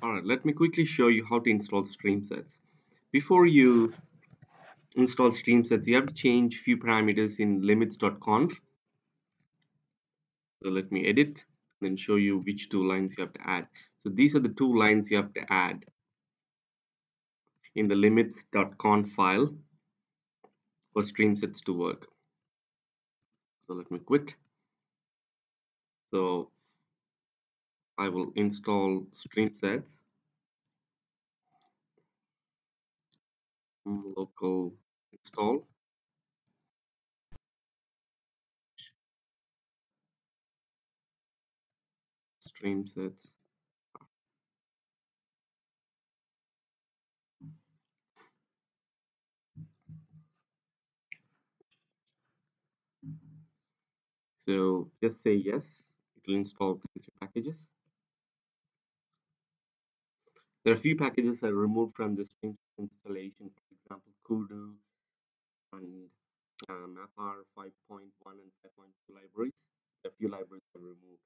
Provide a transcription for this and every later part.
Alright, let me quickly show you how to install StreamSets. Before you install StreamSets, you have to change few parameters in limits.conf. So let me edit and then show you which two lines you have to add. So these are the two lines you have to add in the limits.conf file for StreamSets to work. So let me quit. So I will install StreamSets mm, local install. StreamSets so just say yes it will install these packages there are a few packages that are removed from this installation for example kudu and uh, mapr 5.1 and 5.2 libraries. A few libraries are removed.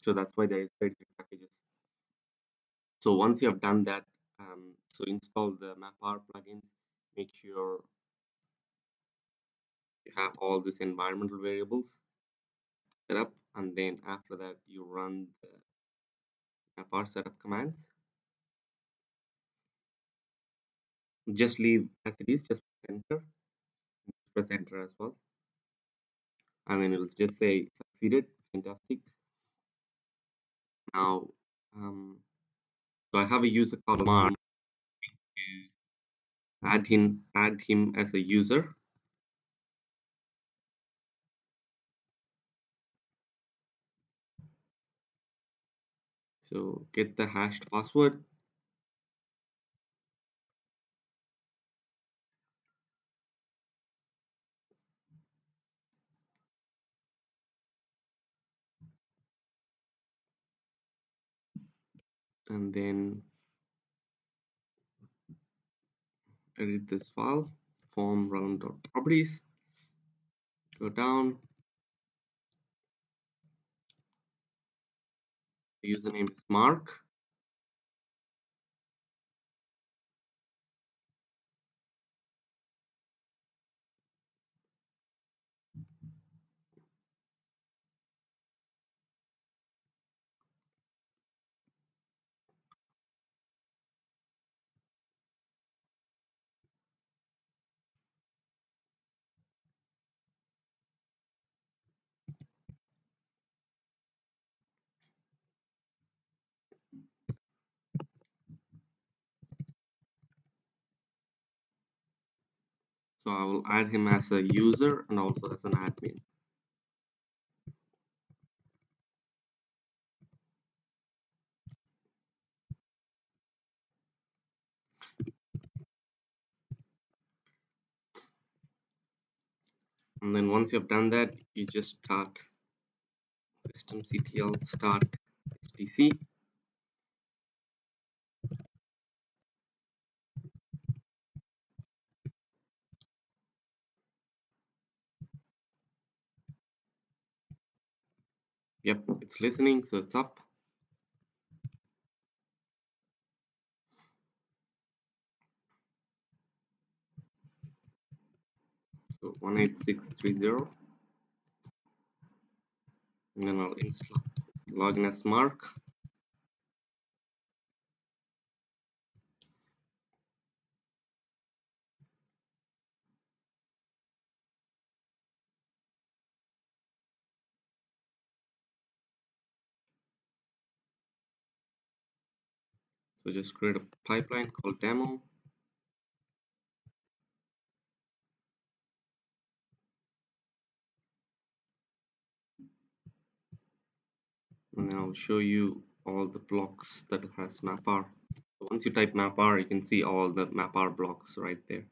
So that's why there is 33 packages. So once you have done that um, so install the mapr plugins. Make sure you have all these environmental variables set up and then after that you run the mapr setup commands. Just leave as it is just press enter. Press enter as well. And then it will just say succeeded fantastic. Now um, so I have a user called Mark. To add him add him as a user so get the hashed password. And then edit this file form-realm properties go down username is mark so I will add him as a user and also as an admin. And then once you've done that you just start systemctl start sdc yep it's listening so it's up. So 18630 and then I'll install login as mark so just create a pipeline called demo. And then I'll show you all the blocks that has mapr so once you type mapr you can see all the mapr blocks right there